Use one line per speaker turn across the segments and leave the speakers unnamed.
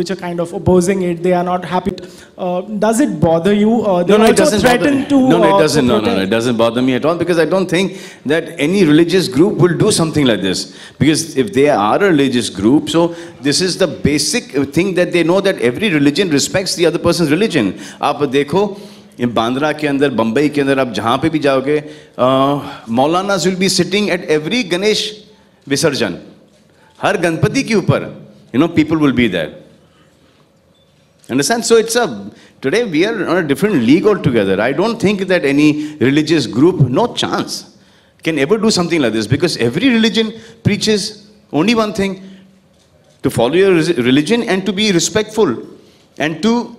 which are kind of opposing it. They are not happy. Uh, does it bother you? Uh, they
No, no, it
also
doesn't bother
threaten
me.
to.
No, no,
uh,
it doesn't. No, no, no,
protest-
it doesn't bother me at all because I don't think that any religious group will do something like this. Because if they are a religious group, so this is the basic thing that they know that every religion respects the other person's religion. आप देखो ये बांद्रा के अंदर बम्बई के अंदर आप जहाँ पे भी जाओगे मौलाना will be sitting at every Ganesh Visarjan हर गणपति के ऊपर you know people will be there Understand? So it's a today we are on a different league altogether. I don't think that any religious group, no chance, can ever do something like this because every religion preaches only one thing to follow your religion and to be respectful and to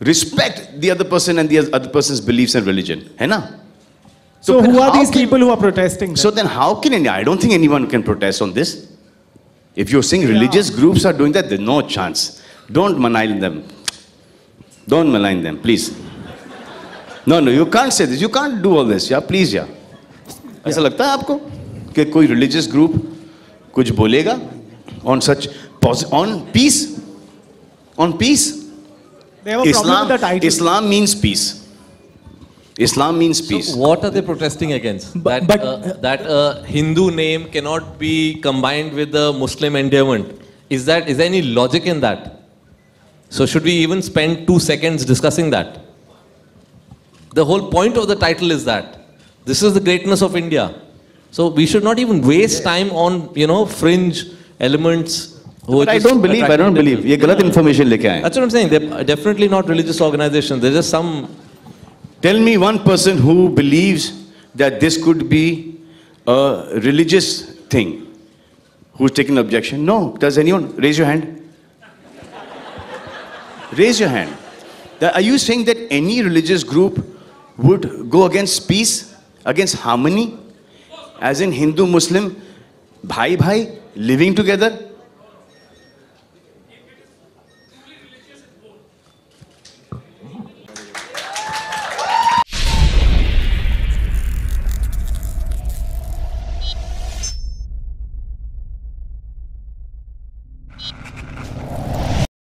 respect the other person and the other person's beliefs and religion. ना?
So,
then
who are these
can-
people who are protesting?
So then how can any, I don't think anyone can protest on this. If you're saying religious groups are doing that, there's no chance. Don't malign them. Don't malign them, please. No, no, you can't say this. You can't do all this. Yeah, please, yeah. ऐसा लगता है आपको कि कोई religious group कुछ बोलेगा on such pos- on peace on peace
they have a problem
Islam
with the title.
Islam means peace Islam means peace
What are they protesting against? that
but-
uh, that a Hindu name cannot be combined with a Muslim endowment. Is that is there any logic in that? So should we even spend two seconds discussing that? The whole point of the title is that this is the greatness of India. So we should not even waste time on you know fringe elements. who are
But I
just
don't believe I
attracting
don't believe
people.
ये गलत information लेके आए
That's what I'm saying. They're definitely not religious organizations. They're just some
Tell me one person who believes that this could be a religious thing. Who's taking objection? No. Does anyone? Raise your hand. Raise your hand. Are you saying that any religious group would go against peace, against harmony? As in Hindu, Muslim, bhai bhai, living together?